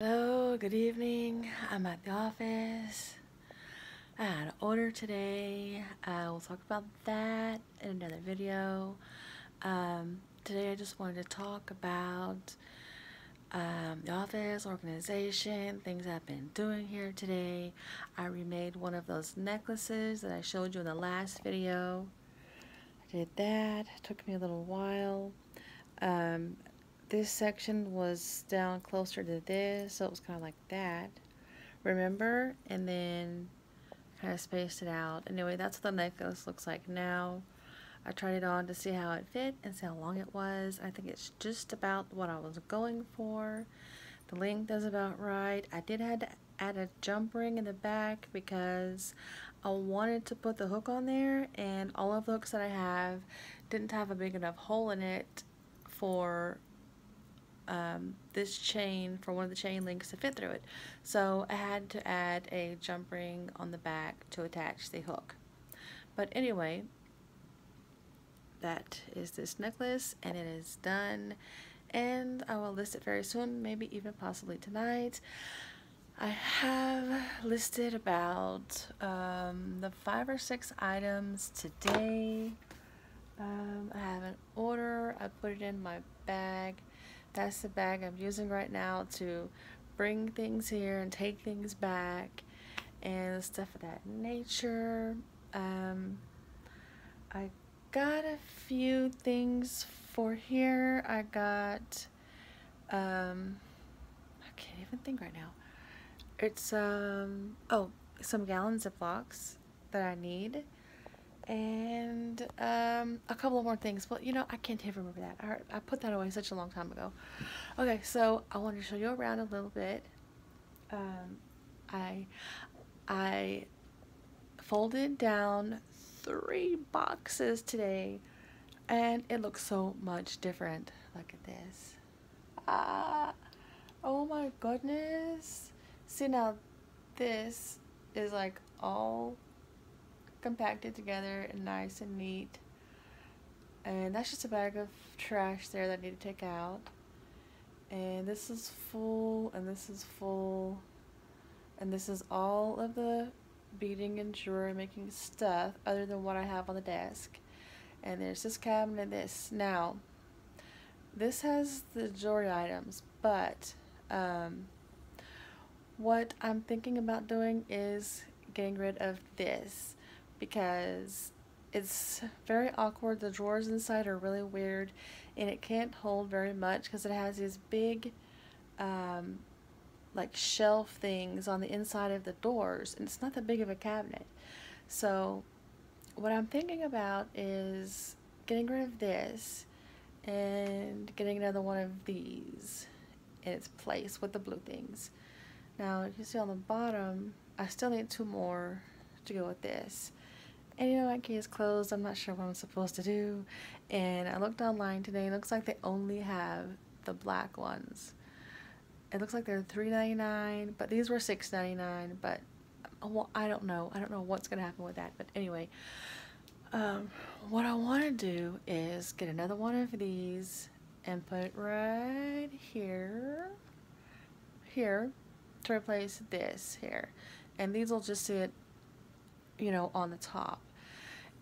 Hello, good evening. I'm at the office. I had an order today. Uh, we'll talk about that in another video. Um, today I just wanted to talk about um, the office, organization, things I've been doing here today. I remade one of those necklaces that I showed you in the last video. I did that. It took me a little while. Um, this section was down closer to this, so it was kind of like that. Remember? And then kind of spaced it out. Anyway, that's what the necklace looks like now. I tried it on to see how it fit and see how long it was. I think it's just about what I was going for. The length is about right. I did have to add a jump ring in the back because I wanted to put the hook on there and all of the hooks that I have didn't have a big enough hole in it for um, this chain for one of the chain links to fit through it. So I had to add a jump ring on the back to attach the hook. But anyway, that is this necklace and it is done and I will list it very soon, maybe even possibly tonight. I have listed about um, the five or six items today. Um, I have an order, I put it in my bag that's the bag I'm using right now to bring things here and take things back and stuff of that nature. Um, I got a few things for here. I got, um, I can't even think right now. It's, um, oh, some gallon Ziplocs that I need and um, a couple of more things. Well, you know, I can't even remember that. I, I put that away such a long time ago. Okay, so I wanted to show you around a little bit. Um, I I folded down three boxes today, and it looks so much different. Look at this. Ah, oh my goodness. See now, this is like all compacted together and nice and neat. And that's just a bag of trash there that I need to take out. And this is full, and this is full. And this is all of the beading and jewelry making stuff other than what I have on the desk. And there's this cabinet this. Now, this has the jewelry items, but um, what I'm thinking about doing is getting rid of this because it's very awkward. The drawers inside are really weird and it can't hold very much because it has these big um, like shelf things on the inside of the doors and it's not that big of a cabinet. So what I'm thinking about is getting rid of this and getting another one of these in its place with the blue things. Now you see on the bottom I still need two more to go with this know my key is closed I'm not sure what I'm supposed to do. And I looked online today it looks like they only have the black ones. It looks like they're $3.99 but these were $6.99 but well, I don't know. I don't know what's gonna happen with that but anyway um, what I want to do is get another one of these and put it right here here to replace this here. And these will just sit you know on the top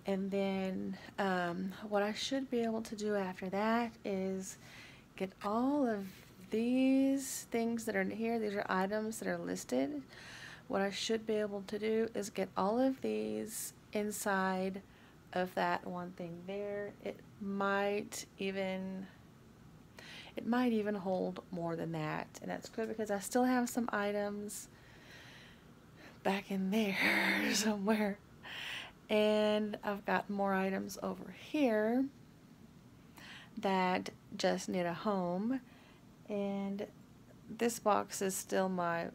and then um, what I should be able to do after that is get all of these things that are here. These are items that are listed. What I should be able to do is get all of these inside of that one thing there. It might even it might even hold more than that and that's good because I still have some items back in there somewhere. And I've got more items over here that just need a home. And this box is still my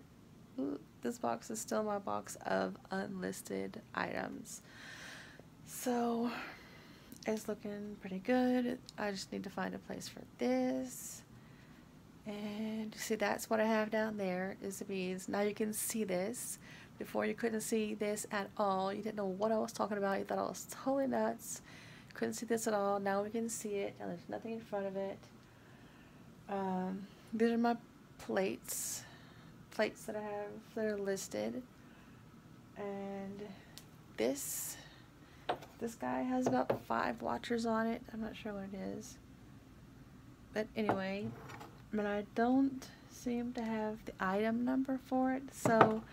this box is still my box of unlisted items. So it's looking pretty good. I just need to find a place for this. And see that's what I have down there. Is the beads now you can see this before you couldn't see this at all. You didn't know what I was talking about. You thought I was totally nuts. Couldn't see this at all. Now we can see it. And there's nothing in front of it. Um, these are my plates. plates that I have that are listed. And this this guy has about five watchers on it. I'm not sure what it is. But anyway, but I don't seem to have the item number for it. So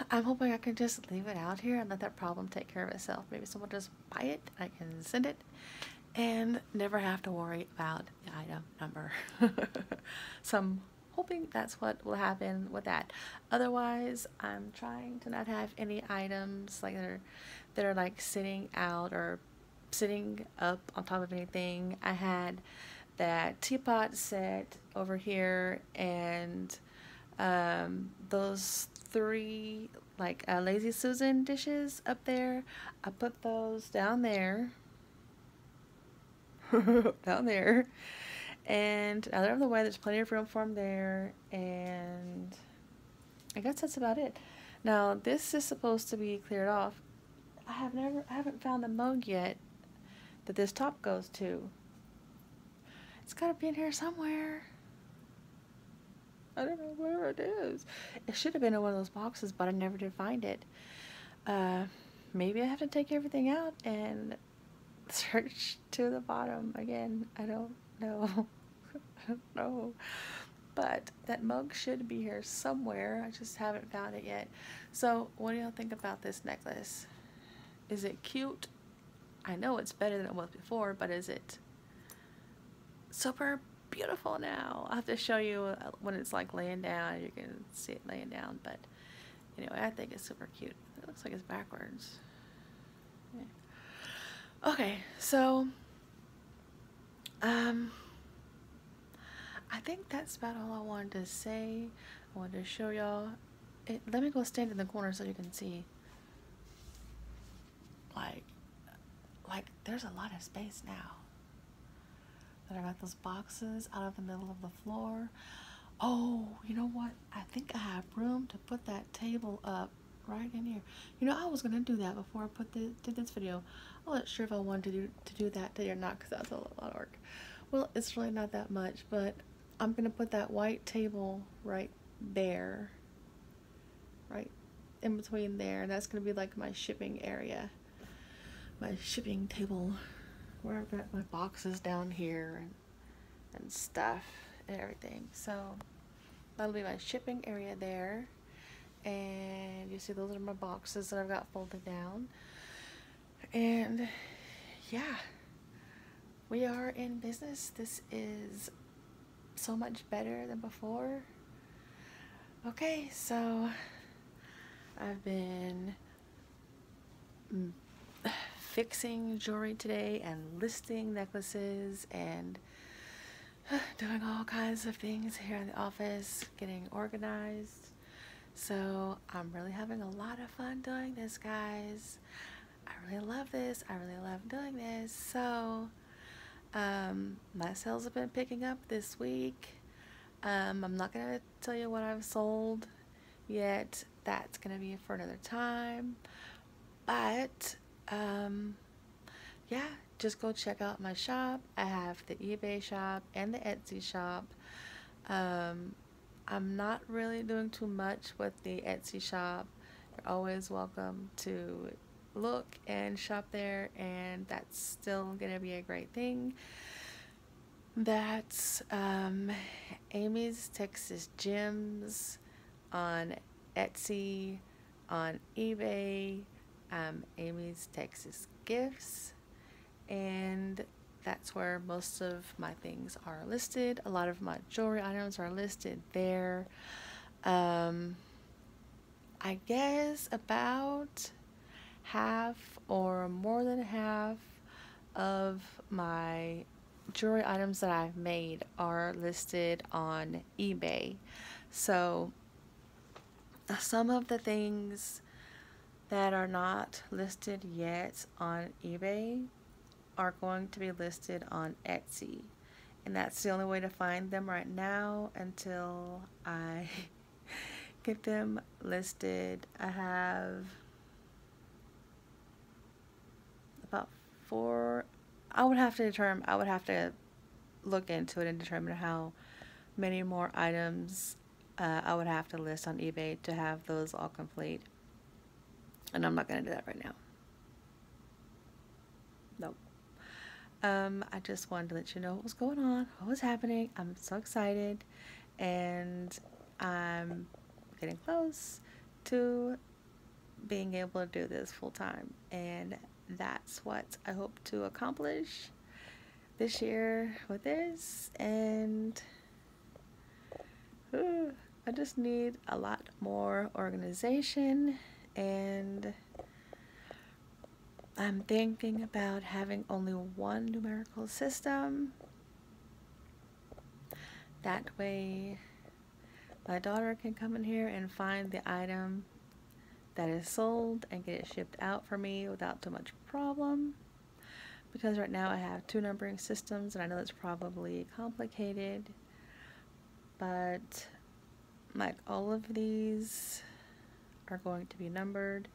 I'm hoping I can just leave it out here and let that problem take care of itself. Maybe someone just buy it, I can send it, and never have to worry about the item number. so I'm hoping that's what will happen with that. Otherwise, I'm trying to not have any items like that are, that are like sitting out or sitting up on top of anything. I had that teapot set over here and um, those three like uh, Lazy Susan dishes up there. I put those down there. down there. And out of the way, there's plenty of room for them there. And I guess that's about it. Now, this is supposed to be cleared off. I have never, I haven't found the mug yet that this top goes to. It's got to be in here somewhere. I don't know where it is. It should have been in one of those boxes, but I never did find it. Uh, maybe I have to take everything out and search to the bottom again. I don't know. I don't know. But that mug should be here somewhere. I just haven't found it yet. So, what do y'all think about this necklace? Is it cute? I know it's better than it was before, but is it super beautiful now. I'll have to show you uh, when it's like laying down. You can see it laying down, but anyway, I think it's super cute. It looks like it's backwards. Yeah. Okay, so um, I think that's about all I wanted to say. I wanted to show y'all. Let me go stand in the corner so you can see. Like, like there's a lot of space now that I got those boxes out of the middle of the floor. Oh, you know what? I think I have room to put that table up right in here. You know, I was going to do that before I put the, did this video. I wasn't sure if I wanted to do, to do that today or not because that's a lot of work. Well, it's really not that much, but I'm going to put that white table right there. Right in between there. And that's going to be like my shipping area. My shipping table where I've got my boxes down here and, and stuff and everything. So that'll be my shipping area there. And you see those are my boxes that I've got folded down. And yeah, we are in business. This is so much better than before. Okay, so I've been mm, fixing jewelry today and listing necklaces and doing all kinds of things here in the office, getting organized. So I'm really having a lot of fun doing this, guys. I really love this. I really love doing this. So um, my sales have been picking up this week. Um, I'm not going to tell you what I've sold yet. That's going to be for another time. But um, yeah, just go check out my shop. I have the eBay shop and the Etsy shop. Um, I'm not really doing too much with the Etsy shop. You're always welcome to look and shop there, and that's still going to be a great thing. That's um, Amy's Texas Gems on Etsy, on eBay, um, Amy's Texas Gifts, and that's where most of my things are listed. A lot of my jewelry items are listed there. Um, I guess about half or more than half of my jewelry items that I've made are listed on eBay. So some of the things that are not listed yet on eBay are going to be listed on Etsy. And that's the only way to find them right now until I get them listed. I have about four. I would have to determine, I would have to look into it and determine how many more items uh, I would have to list on eBay to have those all complete. And I'm not going to do that right now. Nope. Um, I just wanted to let you know what was going on, what was happening. I'm so excited. And I'm getting close to being able to do this full time. And that's what I hope to accomplish this year with this. And I just need a lot more organization. And I'm thinking about having only one numerical system. That way, my daughter can come in here and find the item that is sold and get it shipped out for me without too much problem. Because right now I have two numbering systems and I know it's probably complicated, but like all of these are going to be numbered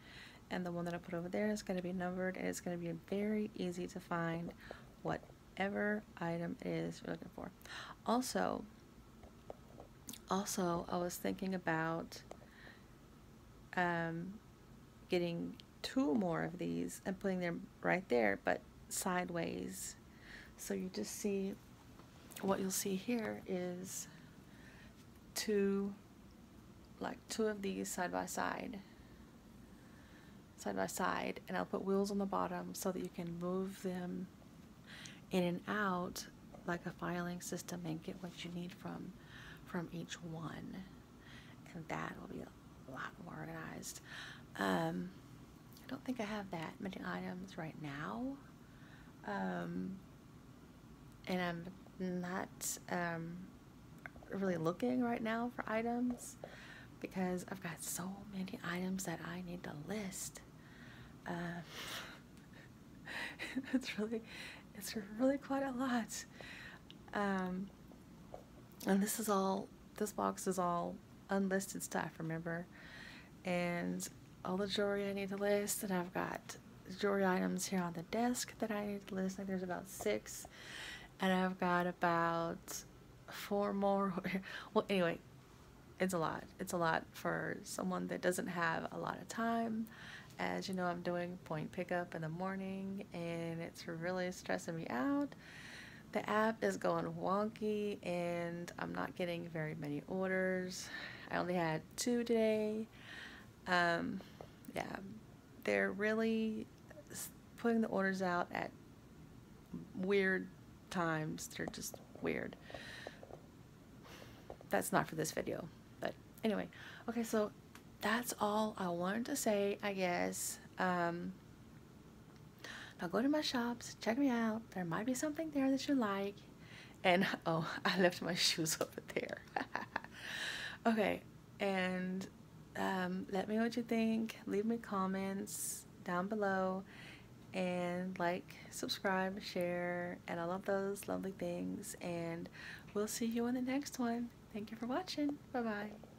and the one that I put over there is going to be numbered and it's going to be very easy to find whatever item it is you're looking for. Also, also I was thinking about um, getting two more of these and putting them right there but sideways so you just see what you'll see here is two like two of these side by side side by side and I'll put wheels on the bottom so that you can move them in and out like a filing system and get what you need from from each one. And that will be a lot more organized. Um, I don't think I have that many items right now. Um, and I'm not um, really looking right now for items because I've got so many items that I need to list. Uh, it's really, it's really quite a lot. Um, and this is all, this box is all unlisted stuff, remember? And all the jewelry I need to list, and I've got jewelry items here on the desk that I need to list. Like there's about six, and I've got about four more. well, anyway, it's a lot. It's a lot for someone that doesn't have a lot of time. As you know, I'm doing point pickup in the morning and it's really stressing me out. The app is going wonky and I'm not getting very many orders. I only had two today. Um, yeah, they're really putting the orders out at weird times. They're just weird. That's not for this video. Anyway, okay, so that's all I wanted to say, I guess. Um, now go to my shops, check me out. There might be something there that you like. And, oh, I left my shoes over there. okay, and um, let me know what you think. Leave me comments down below. And like, subscribe, share, and all of those lovely things. And we'll see you in the next one. Thank you for watching. Bye-bye.